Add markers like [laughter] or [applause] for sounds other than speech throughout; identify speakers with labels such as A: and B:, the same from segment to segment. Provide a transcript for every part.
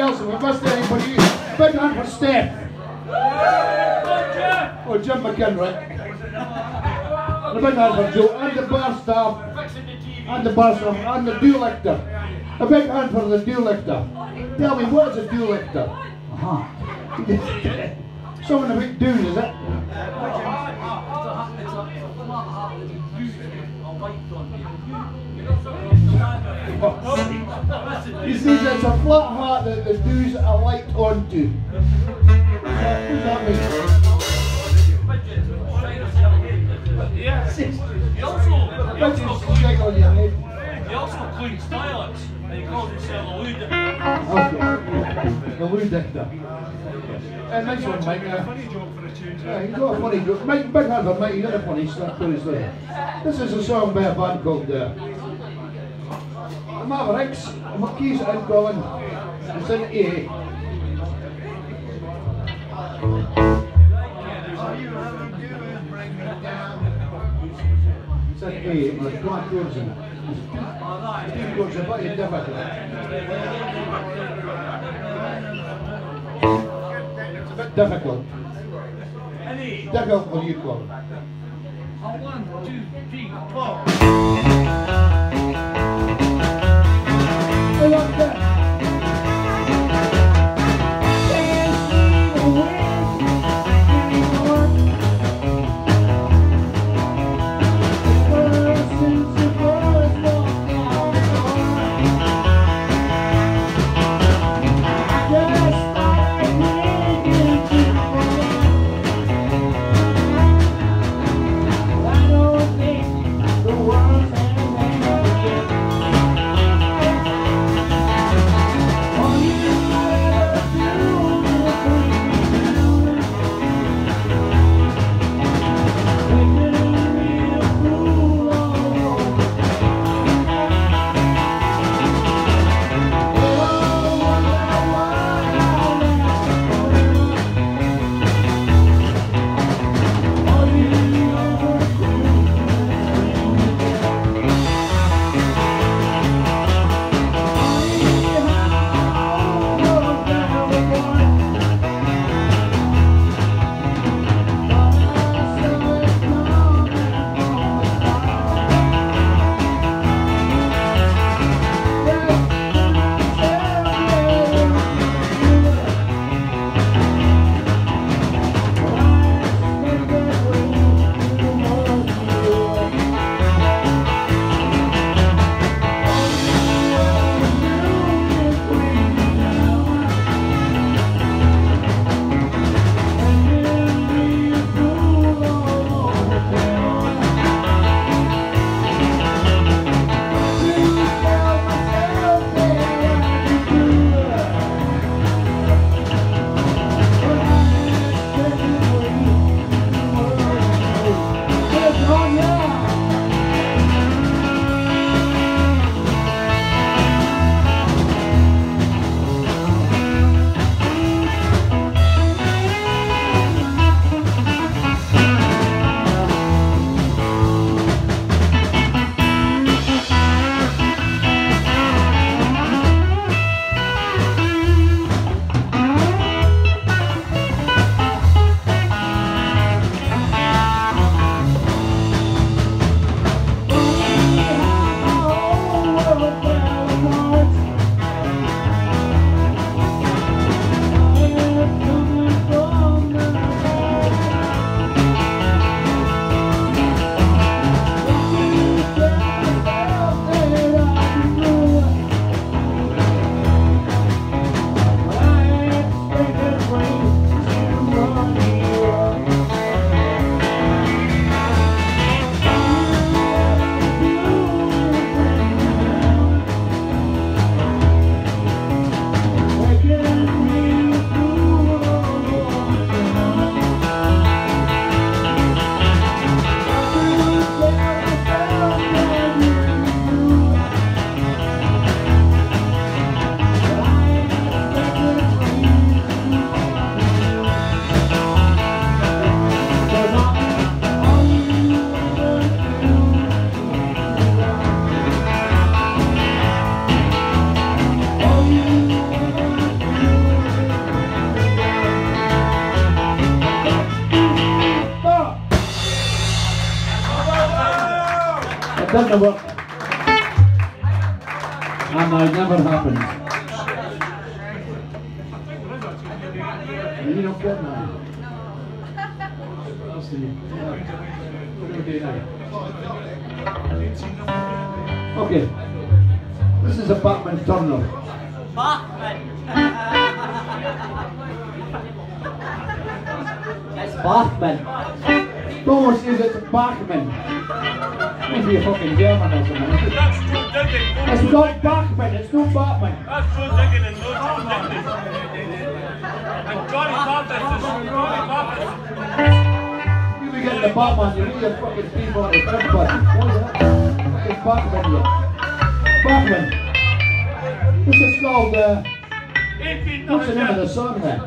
A: anybody else? Have we missed anybody? Big hand for Steph. Oh, Jim McKinley. And a big hand for Joe. And the bar staff. And the bar staff. And the dew lictor. A big hand for the dew lictor. Tell me, what is a dew lictor? Uh-huh. [laughs] Someone a big dude, is it? He says it's a flat hat that the dews are light onto.
B: He also, he also,
A: on
B: he also cleans toilets, and he calls himself a lewd.
A: Okay. Lou Dictor. Uh, nice one, Mike. Uh, yeah, he's got a funny joke. Mike, big hand for Mike, he got a funny thing. This is a song by a band called uh, And what keys it in, It's in A. It's A, bit difficult. Difficult. For you, Colin.
B: Oh, one, two, three, four.
A: I like that. Never. And it never happened. You don't get now. What else do you? What do we do now? Okay. This is a Batman Turner.
C: It's Bachman.
A: Don't say it's Bachman. Maybe a fucking German or something.
B: That's Joe Diggin.
A: It's not Bachman, it's not Batman.
B: That's Joe Diggin and no Joe Diggin. And Johnny Mathis is Johnny Mathis.
A: You be getting the Batman, you need your fucking people on the front button. What is that? It's Bachman here. Bachman. This is called, uh, what's the name of the song then?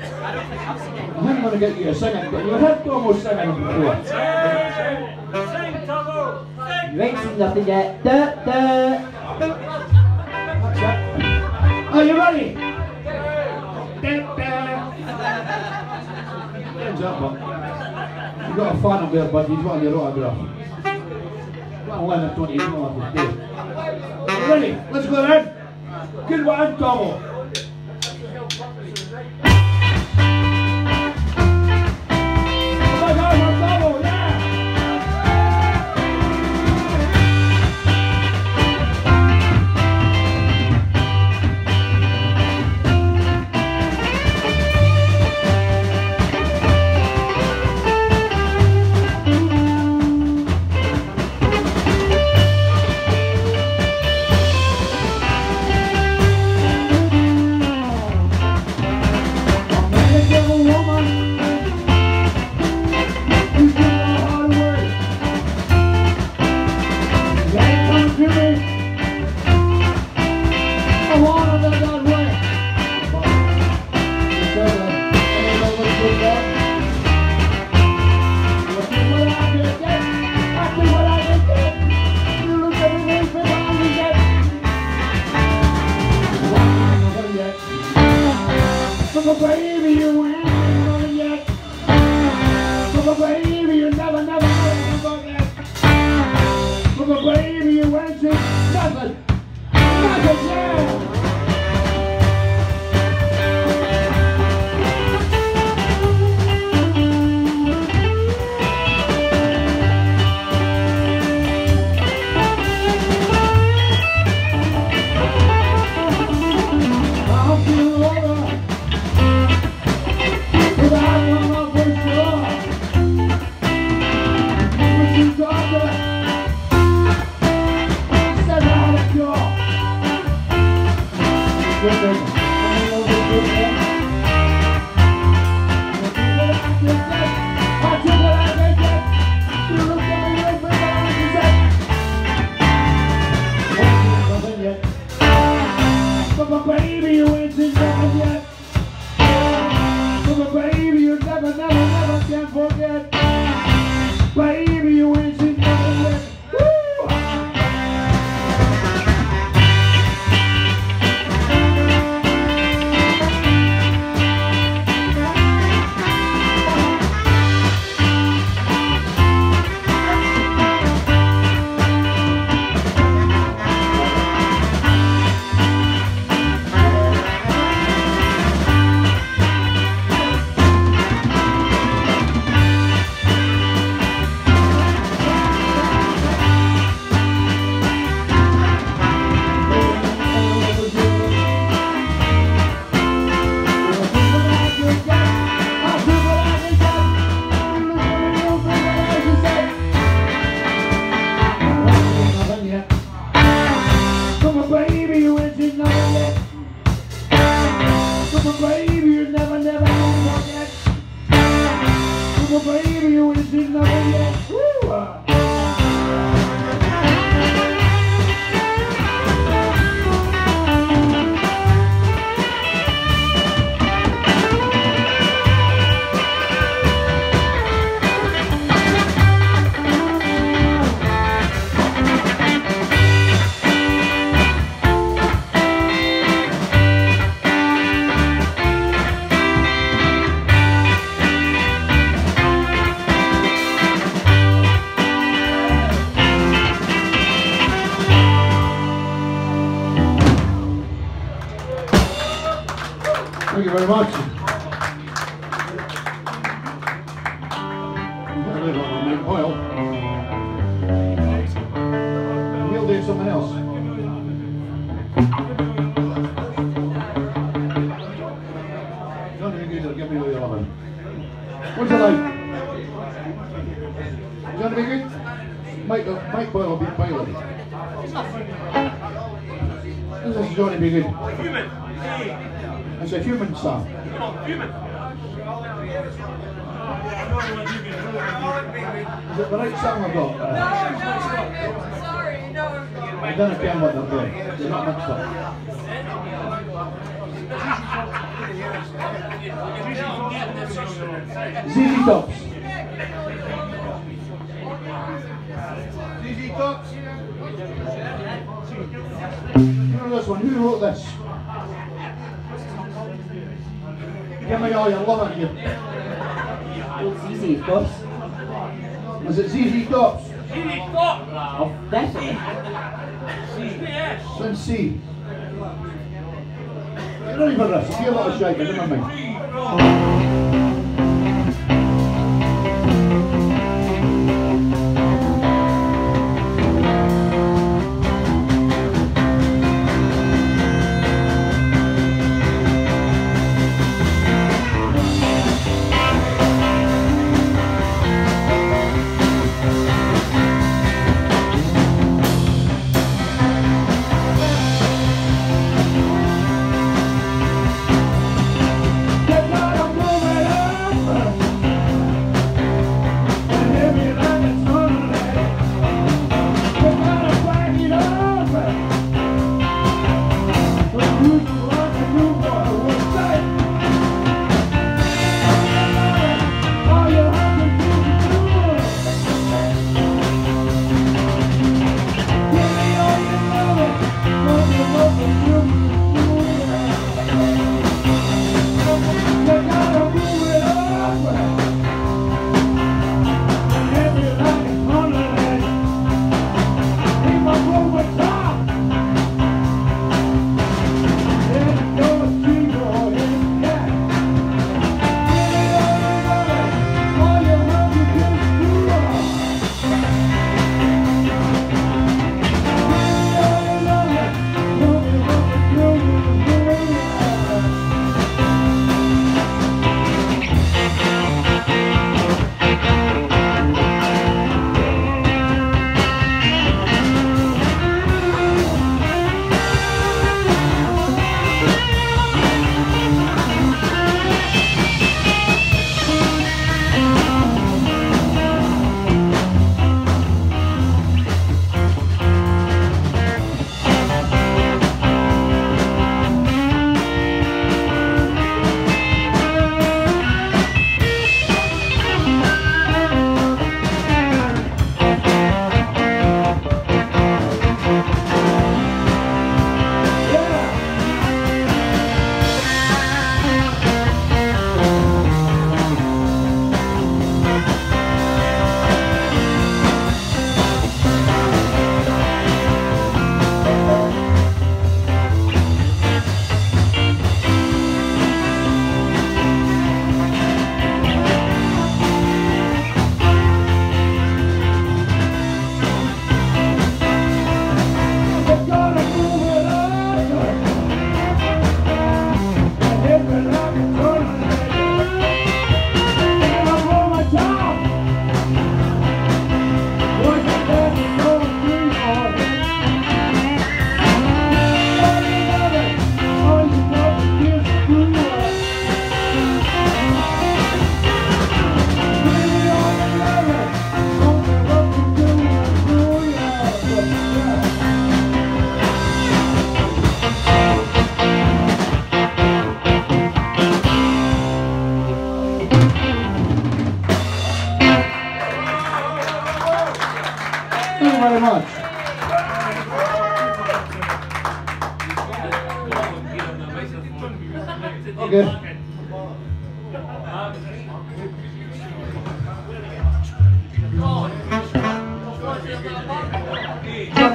A: I'm going to get you sing it, but you heard Tommo singing before.
B: Sing, Tommo. Sing.
C: You ain't seen nothing yet. Da, da.
A: Are you ready? Da, da. Hands up. You got a fan up there, bud. He's wanting your autograph. Well, 11, 20, you know what to do. Ready? Let's go then. Good one, Tommo. from a
D: baby
A: you have. Very much. To. He'll do something else. Johnny be good? Mike, uh, Mike Boyle will be Boyle. This is Johnny good.
B: Human.
A: It's a human song.
B: Human.
A: Is it the right song I've got? Uh,
D: Sorry, no.
A: I don't know what they're doing. They're not mixed up. ZZ Tops. ZZ Tops. You know this one? Who wrote this? Give me all your love and you.
C: ZZ Tops.
A: Was it ZZ Tops?
B: Genie, stop.
C: Oh, definitely.
B: Yes.
A: Then C. You're not even this. If you're a lot of shaking, never mind.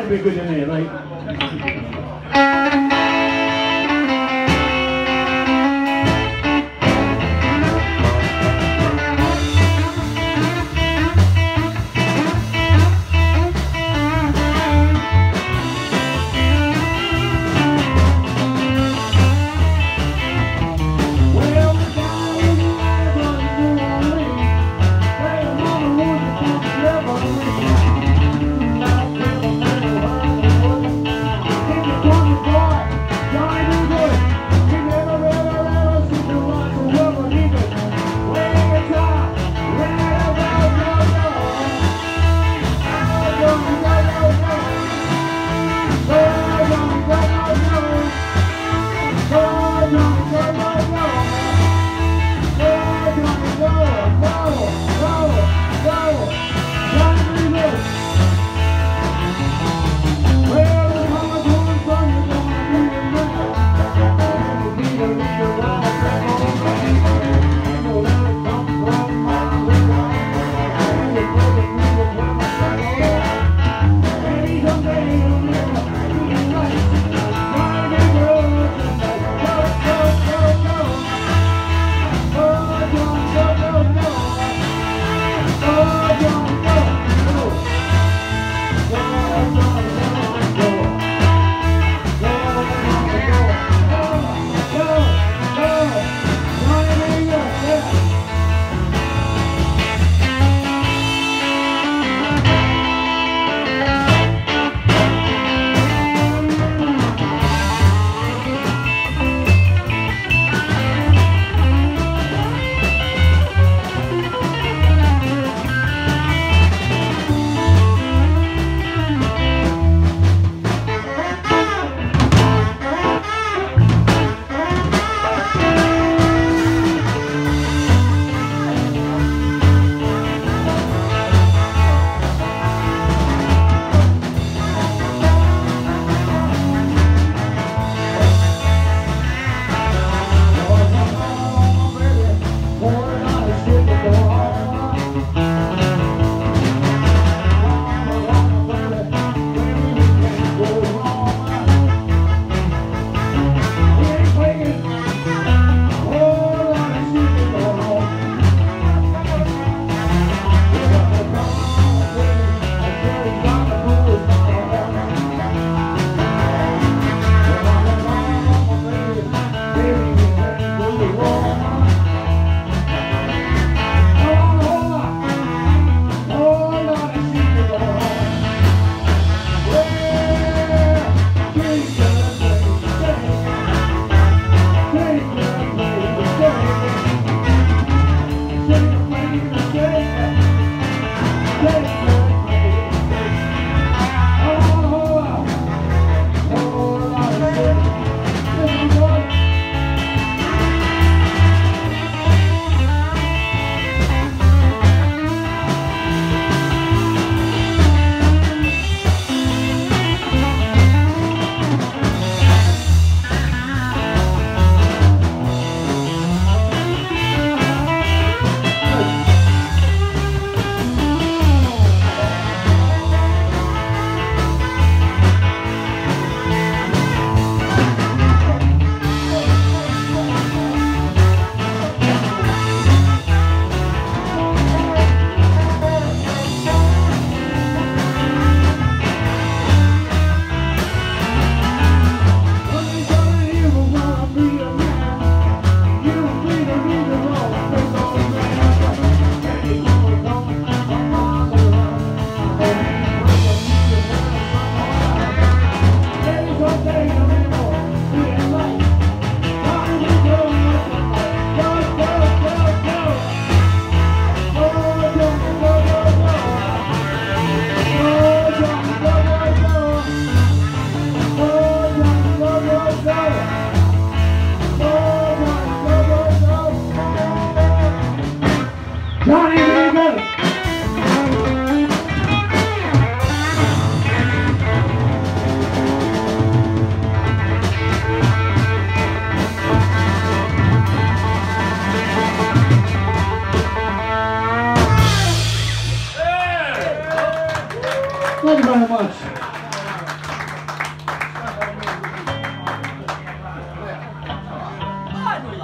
A: To be good in here, right?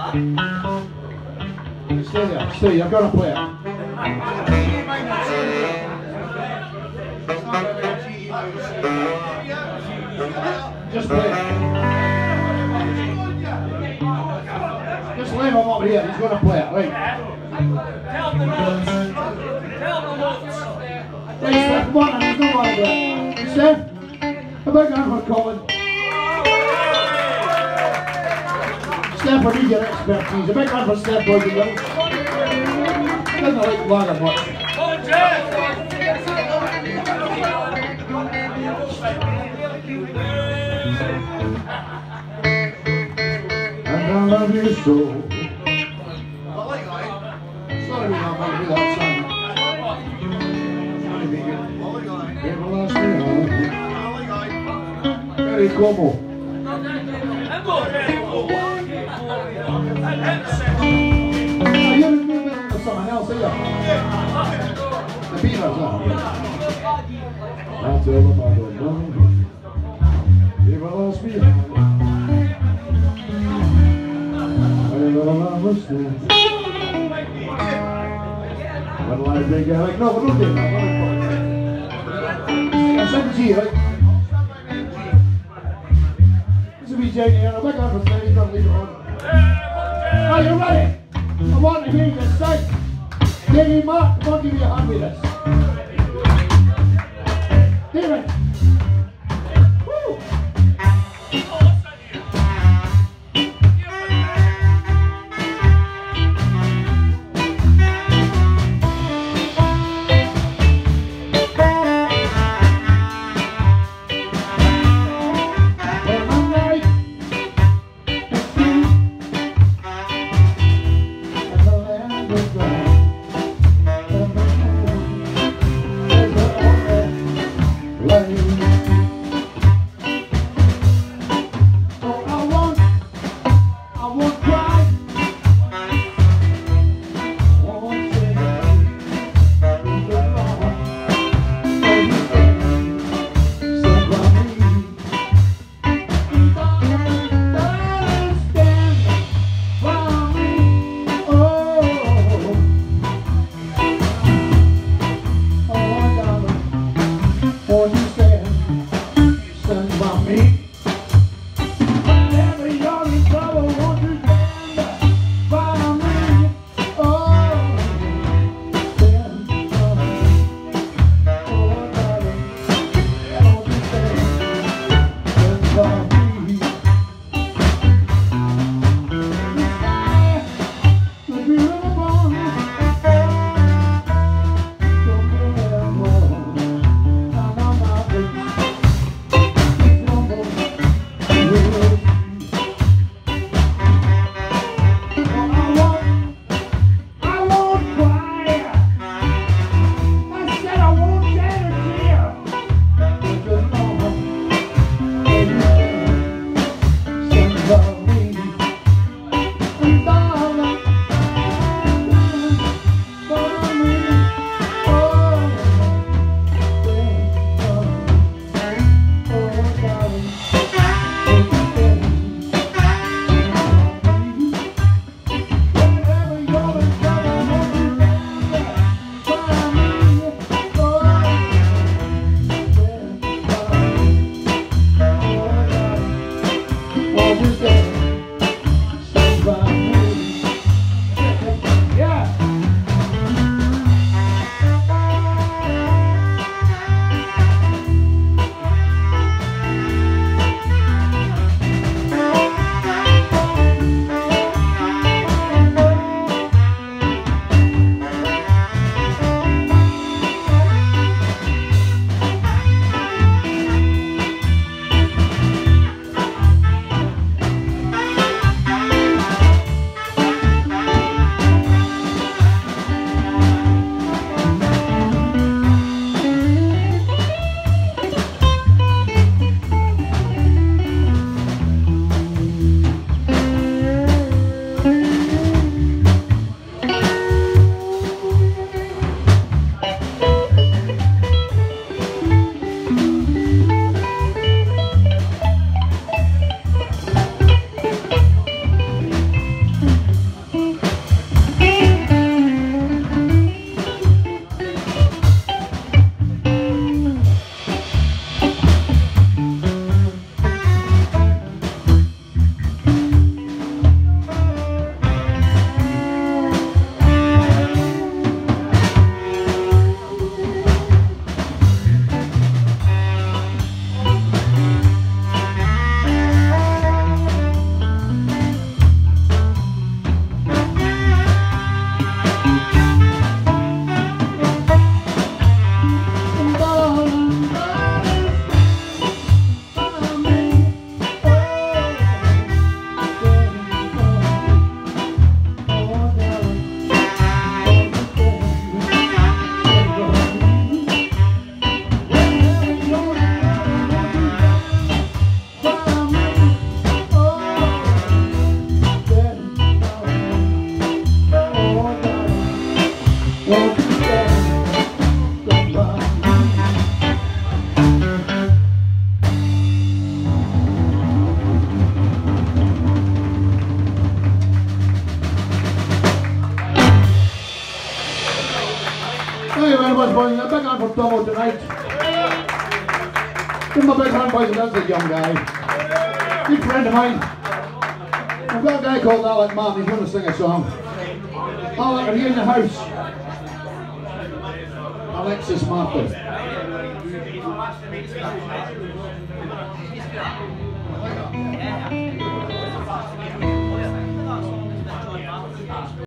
A: Stay there, stay, got to play it. Just play it. Just leave him over here, he's going to play it, right?
B: Tell the notes. Tell the notes.
A: Right, Steph, come on, there's no one there. Steph, a big hand for Colin. I need your expertise. A big hand for Steph, boys and girls. Doesn't like lager much.
B: Come on, Jeff.
A: And I love you so. Sorry, we don't want to do that song. Sorry, Megan. Everlasting love. Very como. I'll tell them I don't know. I lost me, I will understand. But like big guy, like, no, don't do that. I'm second G, right? This will be here. I'm back on Sandy, don't leave it on. Are you ready? I want to hear you sing. David Mark, come give me a hand with us. House? Alexis Martin.